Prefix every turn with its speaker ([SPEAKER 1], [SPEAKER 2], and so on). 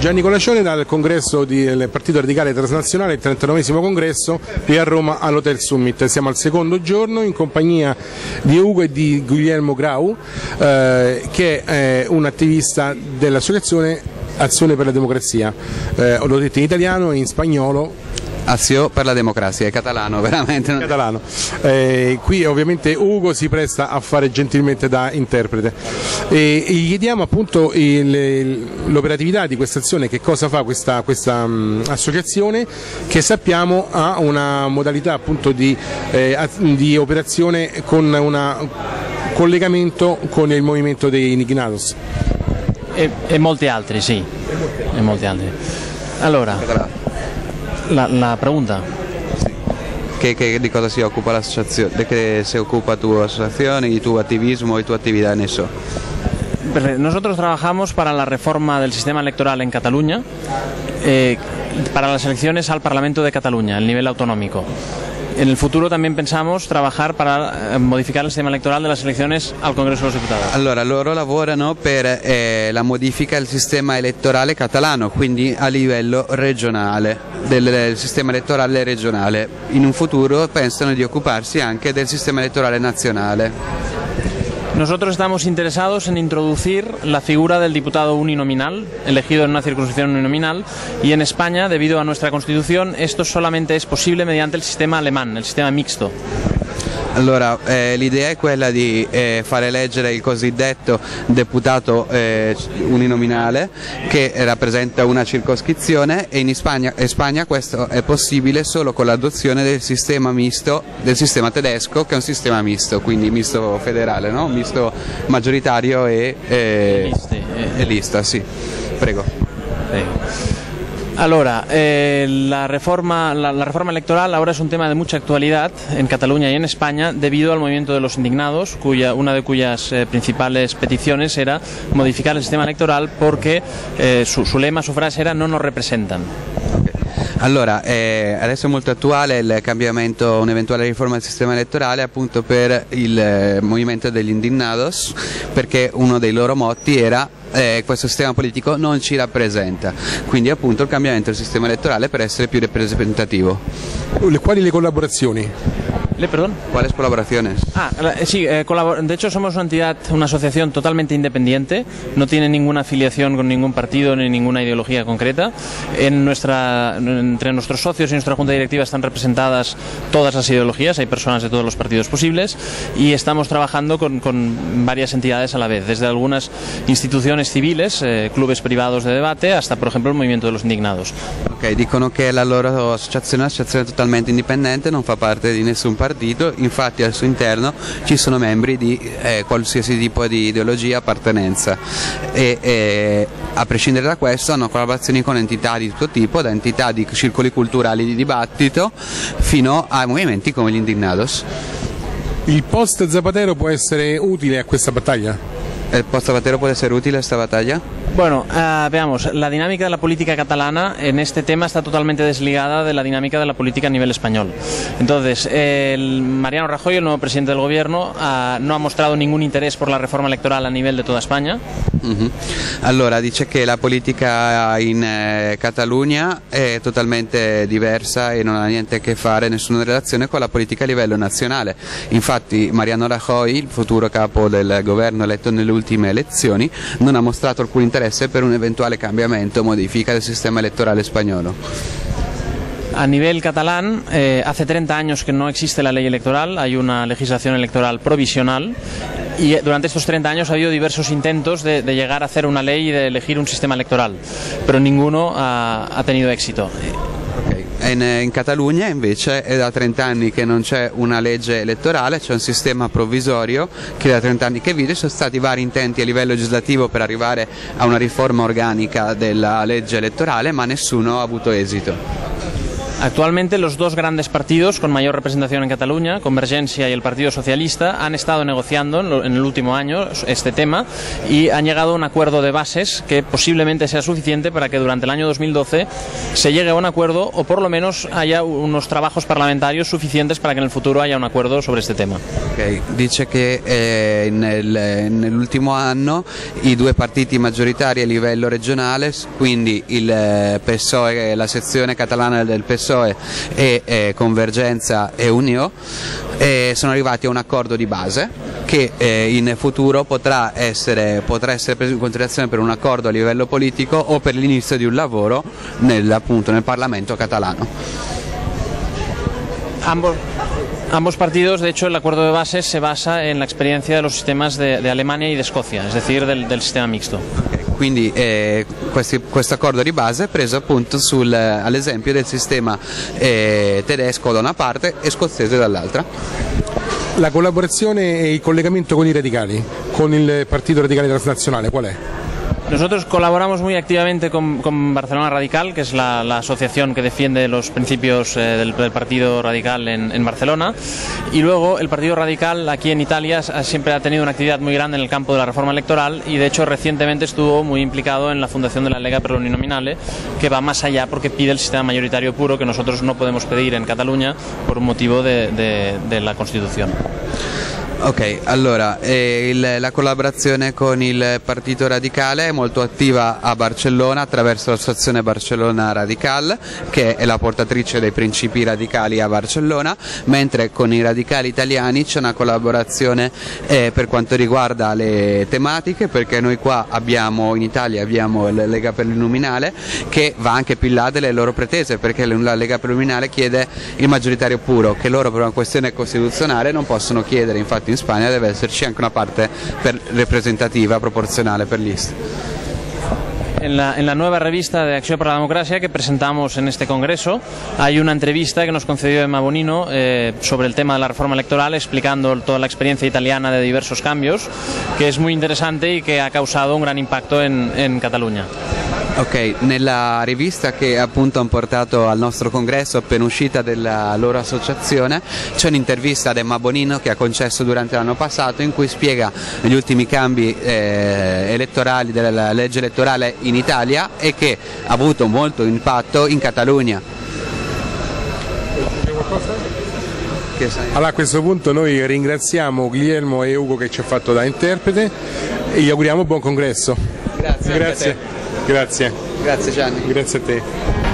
[SPEAKER 1] Gianni Colaccione dal congresso del Partito Radicale Transnazionale, il 39 congresso qui a Roma all'Hotel Summit. Siamo al secondo giorno in compagnia di Ugo e di Guglielmo Grau, eh, che è un attivista dell'associazione Azione per la Democrazia. Eh, l'ho detto in italiano e in spagnolo
[SPEAKER 2] Azio per la democrazia, è catalano veramente.
[SPEAKER 1] Non... Catalano. Eh, qui ovviamente Ugo si presta a fare gentilmente da interprete e, e gli chiediamo appunto l'operatività di questa azione, che cosa fa questa, questa um, associazione che sappiamo ha una modalità appunto di, eh, di operazione con un collegamento con il movimento dei Indignados.
[SPEAKER 3] E, e molti altri, sì. E molti altri. Allora, la, la pregunta.
[SPEAKER 2] ¿Qué, qué, ¿De cosa si occupa la asociación? ¿De qué se ocupa tu asociación y tu activismo y tu actividad en eso?
[SPEAKER 3] Nosotros trabajamos para la reforma del sistema electoral en Cataluña, eh, para las elecciones al Parlamento de Cataluña, el nivel autonómico. En el futuro también pensamos trabajar para eh, modificar el sistema electoral de las elecciones al Congreso de los Diputados.
[SPEAKER 2] Allora, loro lavorano per eh, la modifica del sistema elettorale catalano, quindi a livello regionale, del, sistema elettorale regionale. In un futuro pensano di occuparsi anche del sistema elettorale nazionale.
[SPEAKER 3] Nosotros estamos interesados en introducir la figura del diputado uninominal, elegido en una circunscripción uninominal, y en España, debido a nuestra Constitución, esto solamente es posible mediante el sistema alemán, el sistema mixto.
[SPEAKER 2] Allora, eh, l'idea è quella di eh, fare eleggere il cosiddetto deputato eh, uninominale che rappresenta una circoscrizione e in Spagna, in Spagna, questo è possibile solo con l'adozione del sistema misto, del sistema tedesco che è un sistema misto, quindi misto federale, no? misto maggioritario e,
[SPEAKER 3] e,
[SPEAKER 2] e lista. Sì. Prego.
[SPEAKER 3] Prego. Ahora, eh, la, reforma, la, reforma electoral ahora es un tema de mucha actualidad en Cataluña y en España debido al movimiento de los indignados, cuya, una de cuyas eh, principales peticiones era modificar el sistema electoral porque eh, su, lema, su frase era no nos representan.
[SPEAKER 2] Allora, adesso è molto attuale il cambiamento, un'eventuale riforma del sistema elettorale appunto per il movimento degli indignados, perché uno dei loro motti era eh, questo sistema politico non ci rappresenta, quindi appunto il cambiamento del sistema elettorale per essere più rappresentativo.
[SPEAKER 1] Quali le collaborazioni?
[SPEAKER 3] ¿Le, perdón?
[SPEAKER 2] ¿Cuáles colaboraciones?
[SPEAKER 3] Ah, eh, sí, eh, de hecho somos una entidad, una asociación totalmente independiente, no tiene ninguna afiliación con ningún partido ni ninguna ideología concreta. En nuestra, entre nuestros socios y nuestra junta directiva están representadas todas las ideologías, hay personas de todos los partidos posibles y estamos trabajando con, con varias entidades a la vez, desde algunas instituciones civiles, eh, clubes privados de debate, hasta por ejemplo el movimiento de los indignados.
[SPEAKER 2] Ok, dicono che la loro associazione è un'associazione totalmente indipendente, non fa parte di nessun partito partito, infatti al suo interno ci sono membri di eh, qualsiasi tipo di ideologia appartenenza e eh, a prescindere da questo hanno collaborazioni con entità di tutto tipo, da entità di circoli culturali di dibattito fino a movimenti come gli Indignados.
[SPEAKER 1] Il post Zapatero può essere utile a questa battaglia?
[SPEAKER 2] Il post Zapatero può essere utile a questa battaglia?
[SPEAKER 3] Bueno, uh, veamos, la dinámica de la política catalana en este tema está totalmente desligada de la dinámica de la política a nivel español. Entonces, el Mariano Rajoy, el nuevo presidente del gobierno, uh, no ha mostrado ningún interés por la reforma electoral a nivel de toda España.
[SPEAKER 2] Uh -huh. Allora, dice che la politica in eh, Catalogna è totalmente diversa e non ha niente a che fare, nessuna relazione con la politica a livello nazionale. Infatti Mariano Rajoy, il futuro capo del governo eletto nelle ultime elezioni, non ha mostrato alcun interesse interesse per un eventuale cambiamento o modifica del sistema electoral español.
[SPEAKER 3] A nivel catalán, eh, hace 30 años que no existe la ley electoral, hay una legislación electoral provisional y durante estos 30 años ha habido diversos intentos de, de llegar a hacer una ley y de elegir un sistema electoral, pero ninguno ha, ha tenido éxito.
[SPEAKER 2] In, in, Catalogna invece è da 30 anni che non c'è una legge elettorale, c'è un sistema provvisorio che da 30 anni che vive, ci sono stati vari intenti a livello legislativo per arrivare a una riforma organica della legge elettorale ma nessuno ha avuto esito.
[SPEAKER 3] Actualmente los dos grandes partidos con mayor representación en Cataluña, Convergencia y el Partido Socialista, han estado negociando en, el último año este tema y han llegado a un acuerdo de bases que posiblemente sea suficiente para que durante el año 2012 se llegue a un acuerdo o por lo menos haya unos trabajos parlamentarios suficientes para que en el futuro haya un acuerdo sobre este tema.
[SPEAKER 2] Ok, Dice che eh, nel- nell'ultimo anno i due partiti maggioritari a livello regionale, quindi il eh, PSOE, la sezione catalana del PSOE e eh, Convergenza e Unio, eh, sono arrivati a un accordo di base che eh, in futuro potrà essere, potrà essere preso in considerazione per un accordo a livello politico o per l'inizio di un lavoro nel, appunto, nel Parlamento catalano.
[SPEAKER 3] Ambos, ambos partidos, de hecho, el acuerdo de bases se basa en la experiencia de los sistemas de, de Alemania y de Escocia, es decir, del, del sistema mixto.
[SPEAKER 2] Quindi eh, questo accordo di base è preso appunto all'esempio del sistema eh, tedesco da una parte e scozzese dall'altra.
[SPEAKER 1] La collaborazione e il collegamento con i radicali, con il Partito Radicale Transnazionale, qual è?
[SPEAKER 3] Nosotros colaboramos muy activamente con, Barcelona Radical, que es la, asociación que defiende los principios eh, del, Partido Radical en, Barcelona. Y luego el Partido Radical aquí en Italia siempre ha tenido una actividad muy grande en el campo de la reforma electoral y de hecho recientemente estuvo muy implicado en la fundación de la Lega per l'Uninominale, que va más allá porque pide el sistema mayoritario puro que nosotros no podemos pedir en Cataluña por un motivo de la Constitución.
[SPEAKER 2] Ok, allora eh, il- la collaborazione con il Partito Radicale è molto attiva a Barcellona attraverso l'associazione Barcellona Radical che è la portatrice dei principi radicali a Barcellona, mentre con i radicali italiani c'è una collaborazione eh, per quanto riguarda le tematiche perché noi qua abbiamo in Italia abbiamo la Lega per l'Illuminale che va anche più in là delle loro pretese perché la Lega per l'Illuminale chiede il maggioritario puro che loro per una questione costituzionale non possono chiedere, infatti in Spagna deve esserci anche una parte per- rappresentativa proporzionale per liste.
[SPEAKER 3] En la, en la nueva revista de Acción por la Democracia que presentamos en este congreso hay una entrevista que nos concedió Emma Bonino eh, sobre el tema de la reforma electoral explicando toda la experiencia italiana de diversos cambios que es muy interesante y que ha causado un gran impacto en Cataluña.
[SPEAKER 2] Ok, nella rivista che appunto hanno portato al nostro congresso appena uscita della loro associazione c'è un'intervista ad Emma Bonino che ha concesso durante l'anno passato in cui spiega gli ultimi cambi eh, elettorali della legge elettorale in Italia e che ha avuto molto impatto in Catalogna.
[SPEAKER 1] Allora a questo punto noi ringraziamo Guglielmo e Ugo che ci ha fatto da interprete e gli auguriamo buon congresso.
[SPEAKER 2] Grazie.
[SPEAKER 1] Grazie, grazie,
[SPEAKER 2] Grazie Gianni.
[SPEAKER 1] grazie a te.